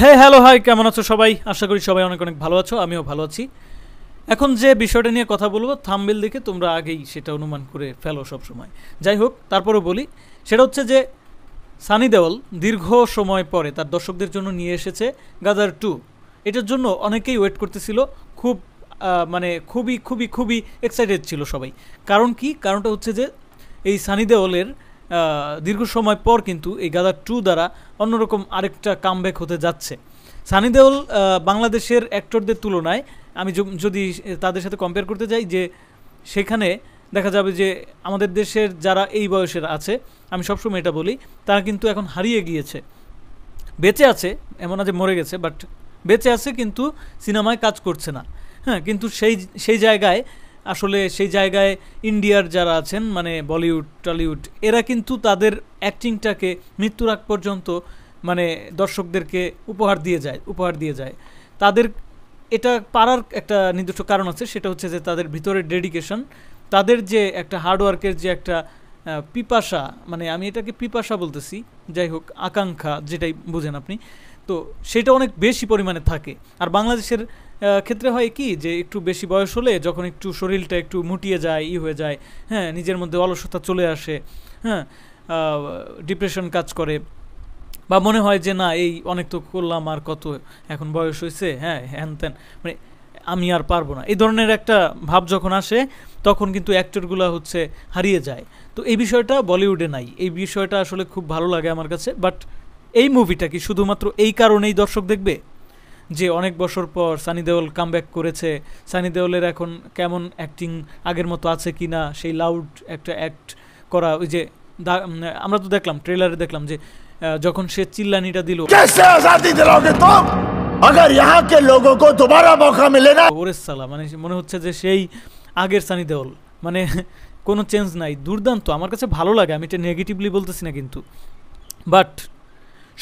হ্যাঁ hello, high, কেমন আছো সবাই? আশা করি সবাই অনেক অনেক ভালো আছো, আমিও ভালো আছি। এখন যে বিষয়টা নিয়ে কথা বলব থাম্বেল দেখে তোমরা আগেই সেটা অনুমান করে ফেলো সবসময়। যাই হোক, তারপরেও বলি, সেটা হচ্ছে যে সানি দেওয়াল দীর্ঘ সময় পরে তার দর্শকদের জন্য নিয়ে এসেছে গাদার টু। এটার জন্য অনেকেই ওয়েট করতেছিল, খুব মানে খুবই খুবই খুবই এক্সাইটেড ছিল সবাই। কারণ কি? কারণটা হচ্ছে যে এই সানি দেওয়ালের দীর্ঘ সময় পর কিন্তু এই গাদার টু দ্বারা অন্যরকম আরেকটা কামব্যাক হতে যাচ্ছে। সানি দেওল বাংলাদেশের অ্যাক্টরদের তুলনায়, আমি যদি তাদের সাথে কম্পেয়ার করতে যাই যে সেখানে দেখা যাবে যে আমাদের দেশের যারা এই বয়সের আছে, আমি সবসময় এটা বলি, তারা কিন্তু এখন হারিয়ে গিয়েছে। বেঁচে আছে, এমন যে মরে গেছে বাট বেঁচে আছে কিন্তু সিনেমায় কাজ করছে না। হ্যাঁ কিন্তু সেই সেই জায়গায় আসলে সেই জায়গায় ইন্ডিয়ার যারা আছেন মানে বলিউড, টলিউড, এরা কিন্তু তাদের অ্যাক্টিংটাকে মৃত্যুর আগ পর্যন্ত মানে দর্শকদেরকে উপহার দিয়ে যায়, উপহার দিয়ে যায়। তাদের, এটা পারার একটা নির্দিষ্ট কারণ আছে, সেটা হচ্ছে যে তাদের ভিতরের ডেডিকেশন, তাদের যে একটা হার্ডওয়ার্কের যে একটা পিপাসা মানে আমি এটাকে পিপাসা বলতেছি, যাই হোক, আকাঙ্ক্ষা যেটাই বুঝেন আপনি, তো সেটা অনেক বেশি পরিমাণে থাকে। আর বাংলাদেশের ক্ষেত্রে হয় কি যে একটু বেশি বয়স হলে যখন একটু শরীরটা একটু মুটিয়ে যায়, ই হয়ে যায় হ্যাঁ নিজের মধ্যে অলসতা চলে আসে হ্যাঁ ডিপ্রেশন কাজ করে, বা মনে হয় যে না, এই অনেক তো করলাম আর কত এখন বয়স হয়েছে হ্যাঁ হ্যান ত্যান মানে আমি আর পারব না। এই ধরনের একটা ভাব যখন আসে, তখন কিন্তু অ্যাক্টরগুলো হচ্ছে হারিয়ে যায়। তো এই বিষয়টা বলিউডে নাই। এই বিষয়টা আসলে খুব ভালো লাগে আমার কাছে, বাট এই মুভিটা কি শুধুমাত্র এই কারণেই দর্শক দেখবে? যে অনেক বছর পর সানি দেওল কামব্যাক করেছে সানি দেওলের এখন কেমন অ্যাক্টিং আগের মতো আছে কি না সেই লাউড একটা অ্যাক্ট করা ওই যে দা- উম, আমরা তো দেখলাম ট্রেলারে দেখলাম যে আহ, যখন সে চিল্লানিটা দিল कैसे आजादी दिलाओगे तुम अगर यहाँ के लोगों को दोबारा मौका मिले ना ওরে সালা মানে মনে হচ্ছে যে সেই আগের সানি দেওল মানে কোনো চেঞ্জ নাই দুর্দান্ত আমার কাছে ভালো লাগে আমি এটা নেগেটিভলি বলতেছি না কিন্তু বাট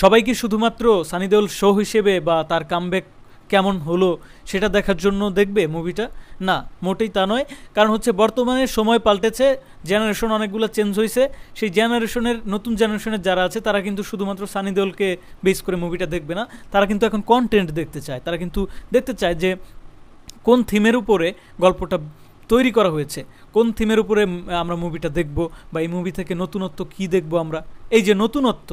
সবাই কি শুধুমাত্র সানি দেওল শো হিসেবে বা তার কামব্যাক কেমন হলো সেটা দেখার জন্য দেখবে মুভিটা না, মোটেই তা নয়। কারণ হচ্ছে বর্তমানে সময় পাল্টেছে জেনারেশন অনেকগুলো চেঞ্জ হয়েছে সেই জেনারেশনের নতুন জেনারেশনের যারা আছে, তারা কিন্তু শুধুমাত্র সানি দেওলকে বেস করে মুভিটা দেখবে না। তারা কিন্তু এখন কন্টেন্ট দেখতে চায়। তারা কিন্তু দেখতে চায় যে কোন থিমের উপরে গল্পটা তৈরি করা হয়েছে। কোন থিমের উপরে আমরা মুভিটা দেখব বা এই মুভি থেকে নতুনত্ব কি দেখব আমরা? এই যে নতুনত্ব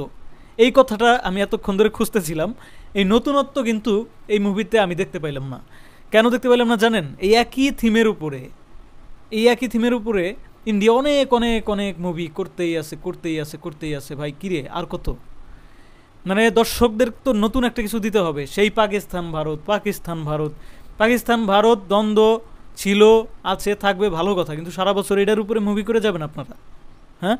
এই কথাটা আমি এতক্ষণ ধরে খুঁজতেছিলাম। এই নতুনত্ব কিন্তু এই মুভিতে আমি দেখতে পাইলাম না। কেন দেখতে পাইলাম না জানেন? এই একই থিমের উপরে, এই একই থিমের উপরে ইন্ডিয়া অনেক অনেক অনেক মুভি করতেই আছে করতেই আছে করতেই আছে। ভাই কিরে আর কত? মানে দর্শকদের তো নতুন একটা কিছু দিতে হবে। সেই পাকিস্তান ভারত পাকিস্তান ভারত। পাকিস্তান ভারত দ্বন্দ্ব ছিল, আছে, থাকবে, ভালো কথা। কিন্তু সারা বছর এটার উপরে মুভি করে যাবেন আপনারা। হ্যাঁ?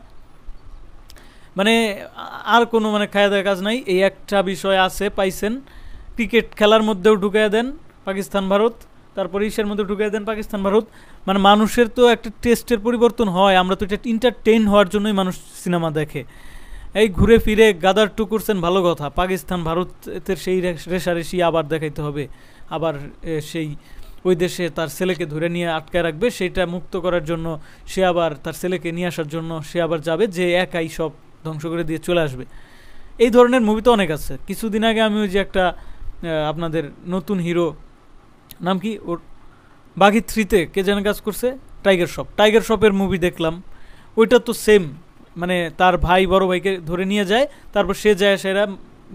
মানে আর কোনো মানে খায়া দেওয়ার কাজ নাই। এই একটা বিষয় আছে, পাইছেন। ক্রিকেট খেলার মধ্যেও ঢুকাই দেন পাকিস্তান, ভারত। তারপরে ইসের মধ্যে ঢুকাই দেন পাকিস্তান, ভারত। মানে মানুষের তো একটা টেস্টের পরিবর্তন হয়। আমরা তো এটা এন্টারটেইন হওয়ার জন্যই মানুষ সিনেমা দেখে। এই ঘুরে ফিরে গাদার টু করছেন, ভালো কথা। পাকিস্তান ভারতের সেই রেশ- রেশারেশি আবার দেখাইতে হবে। আবার সেই, ওই দেশে তার ছেলেকে ধরে নিয়ে আটকায় রাখবে। সেটা মুক্ত করার জন্য সে আবার তার ছেলেকে নিয়ে আসার জন্য সে আবার যাবে। যে একাই সব ধ্বংস করে দিয়ে চলে আসবে। এই ধরনের মুভি তো অনেক আছে। কিছুদিন আগে আমি ওই যে একটা আপনাদের নতুন হিরো নাম কি? ওর, বাঘি থ্রিতে কে যেন কাজ করছে? টাইগার শপ টাইগার শপের মুভি দেখলাম। ওইটা তো সেম মানে তার ভাই, বড় ভাইকে ধরে নিয়ে যায়। তারপর সে যায়, সেরা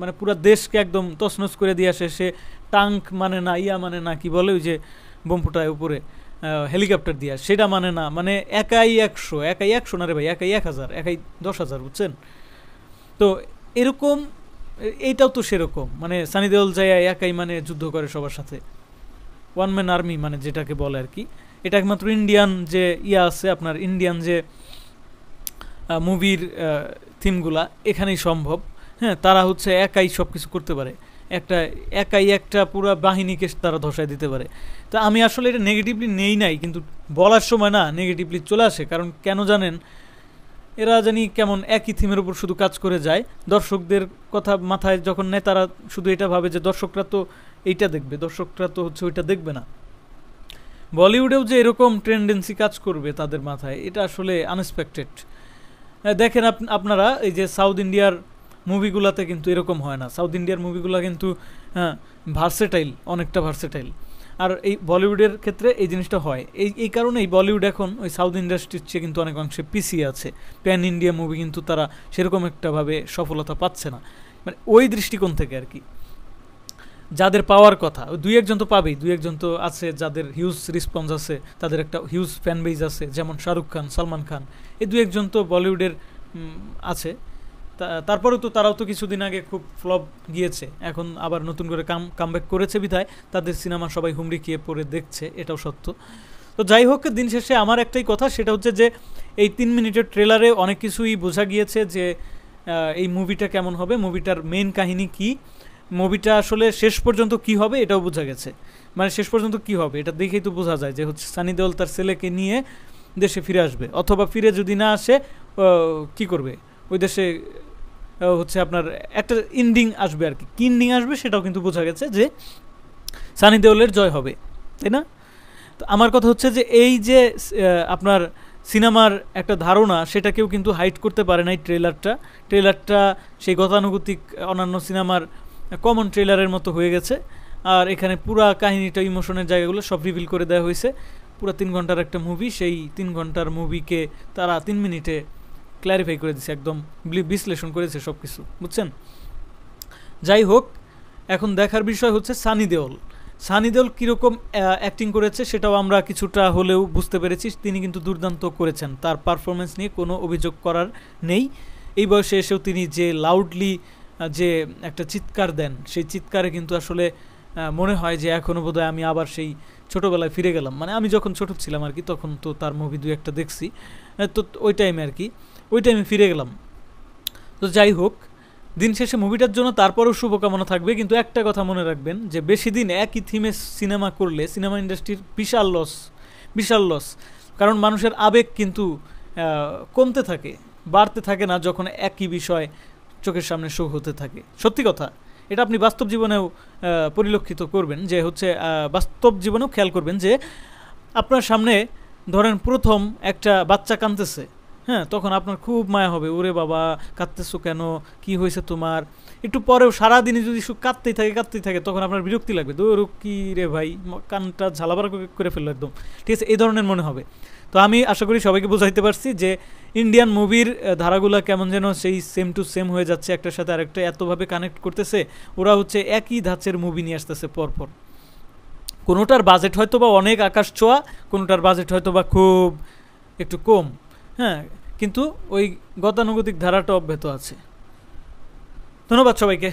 মানে পুরো দেশকে একদম তছনছ করে দিয়ে আসে। সে টাঙ্ক মানে না, ইয়া মানে না, কি বলে ওই যে বোমফুটায় উপরে। হেলিকপ্টার দিয়া, সেটা মানে না মানে একাই একশো একাই একশো না রে ভাই, একাই এক হাজার, একাই দশ হাজার, বুঝছেন? তো এরকম, এইটাও তো সেরকম মানে সানি দেওল যায় একাই মানে যুদ্ধ করে সবার সাথে। ওয়ান ম্যান আর্মি মানে যেটাকে বলে আর কি। এটা একমাত্র ইন্ডিয়ান যে ইয়া আছে, আপনার ইন্ডিয়ান যে মুভির থিমগুলা এখানেই সম্ভব। হ্যাঁ তারা হচ্ছে একাই সব কিছু করতে পারে। একটা একাই একটা পুরো বাহিনীকে তারা ধসায় দিতে পারে। তা আমি আসলে এটা নেগেটিভলি নেই নাই, কিন্তু বলার সময় না নেগেটিভলি চলে আসে, কারণ কেন জানেন, এরা জানি কেমন একই থিমের উপর শুধু কাজ করে যায়। দর্শকদের কথা মাথায় যখন নেয়, তারা শুধু এটা ভাবে যে দর্শকরা তো এইটা দেখবে, দর্শকরা তো হচ্ছে ওইটা দেখবে না। বলিউডেও যে এরকম টেন্ডেন্সি কাজ করবে তাদের মাথায়, এটা আসলে আনএক্সপেক্টেড দেখেন আপ- আপনারা এই যে সাউথ ইন্ডিয়ার মুভিগুলোতে কিন্তু এরকম হয় না। সাউথ ইন্ডিয়ার মুভিগুলো কিন্তু হ্যাঁ ভার্সেটাইল, অনেকটা ভার্সেটাইল। আর এই বলিউডের ক্ষেত্রে এই জিনিসটা হয়। এই এই কারণেই বলিউড এখন ওই সাউথ ইন্ডাস্ট্রির চেয়ে কিন্তু অনেক অংশে পিছিয়ে আছে। প্যান ইন্ডিয়া মুভি কিন্তু তারা সেরকম একটাভাবে সফলতা পাচ্ছে না। মানে ওই দৃষ্টিকোণ থেকে আর কি। যাদের পাওয়ার কথা, দুই একজন তো পাবেই, দুই একজন তো আছে যাদের হিউজ রেসপন্স আছে, তাদের একটা হিউজ ফ্যান বেজ আছে, যেমন শাহরুখ খান, সালমান খান। এই দুই একজন তো বলিউডের আছে। তারপরেও তো তারাও তো কিছুদিন আগে খুব ফ্লপ গিয়েছে। এখন আবার নতুন করে কাম কামব্যাক করেছে বিধায়। তাদের সিনেমা সবাই হুমড়ি খেয়ে পড়ে দেখছে, এটাও সত্য। তো যাই হোক, দিন শেষে আমার একটাই কথা, সেটা হচ্ছে যে এই তিন মিনিটের ট্রেলারে অনেক কিছুই বোঝা গিয়েছে যে এই মুভিটা কেমন হবে মুভিটার মেন কাহিনী কি মুভিটা আসলে শেষ পর্যন্ত কি হবে, এটাও বোঝা গেছে। মানে শেষ পর্যন্ত কি হবে, এটা দেখেই তো বোঝা যায় যে হচ্ছে সানি দেওল তার ছেলেকে নিয়ে দেশে ফিরে আসবে। অথবা ফিরে যদি না আসে কি করবে? ওই দেশে হচ্ছে আপনার একটা ইন্ডিং আসবে আর কি। ইন্ডিং আসবে সেটাও কিন্তু বোঝা গেছে যে সানি দেওলের জয় হবে, তাই না? তো আমার কথা হচ্ছে যে এই যে আপনার সিনেমার একটা ধারণা সেটাকেও কিন্তু হাইট করতে পারে না এই ট্রেলারটা ট্রেলারটা সেই গতানুগতিক অন্যান্য সিনেমার কমন ট্রেলারের মতো হয়ে গেছে। আর এখানে পুরা কাহিনীটা ইমোশনের জায়গাগুলো সব রিভিল করে দেওয়া হয়েছে। পুরো তিন ঘণ্টার একটা মুভি সেই তিন ঘণ্টার মুভিকে তারা তিন মিনিটে ক্ল্যারিফাই করে দিছে একদম বিশ্লেষণ করেছে সব কিছু বুঝছেন? যাই হোক, এখন দেখার বিষয় হচ্ছে সানি দেওল। সানি দেওল কীরকম অ্যাক্টিং করেছে সেটাও আমরা কিছুটা হলেও বুঝতে পেরেছি, তিনি কিন্তু দুর্দান্ত করেছেন, তার পারফরমেন্স নিয়ে কোনো অভিযোগ করার নেই। এই বয়সে এসেও তিনি যে লাউডলি যে একটা চিৎকার দেন, সেই চিৎকারে কিন্তু আসলে মনে হয় যে এখনও বোধহয় আমি আবার সেই ছোটোবেলায় ফিরে গেলাম। মানে আমি যখন ছোট ছিলাম আর কি, তখন তো তার মুভি দু একটা দেখছি তো ওই টাইমে আর কি। ওই টাইমে ফিরে গেলাম। তো যাই হোক, দিন শেষে মুভিটার জন্য তারপরেও শুভকামনা থাকবে, কিন্তু একটা কথা মনে রাখবেন, যে বেশি দিন একই থিমে সিনেমা করলে সিনেমা ইন্ডাস্ট্রির বিশাল লস বিশাল লস কারণ মানুষের আবেগ কিন্তু কমতে থাকে, বাড়তে থাকে না যখন একই বিষয় চোখের সামনে শো হতে থাকে। সত্যি কথা, এটা আপনি বাস্তব জীবনেও পরিলক্ষিত করবেন, যে হচ্ছে বাস্তব জীবনেও খেয়াল করবেন যে আপনার সামনে ধরেন প্রথম একটা বাচ্চা কাঁদতেছে হ্যাঁ তখন আপনার খুব মায়া হবে, ওরে বাবা, কাঁদতেছো কেন? কি হয়েছে তোমার? একটু পরেও সারাদিনে যদি শুধু কাঁদতেই থাকে কাঁদতেই থাকে, তখন আপনার বিরক্তি লাগবে দৌড় কি রে ভাই? কানটা ঝালাবার করে ফেলল একদম। ঠিক আছে, এই ধরনের মনে হবে। তো আমি আশা করি সবাইকে বোঝাইতে পারছি যে ইন্ডিয়ান মুভির ধারাগুলো কেমন যেন সেই সেম টু সেম হয়ে যাচ্ছে, একটার সাথে আরেকটা এতভাবে কানেক্ট করতেছে, ওরা হচ্ছে একই ধাঁচের মুভি নিয়ে আসতেছে পরপর। কোনোটার বাজেট হয়তো বা অনেক আকাশ ছোঁয়া, কোনোটার বাজেট হয়তো বা খুব একটু কম। হ্যাঁ কিন্তু ওই গতানুগতিক ধারাটা অব্যাহত আছে। ধন্যবাদ সবাইকে।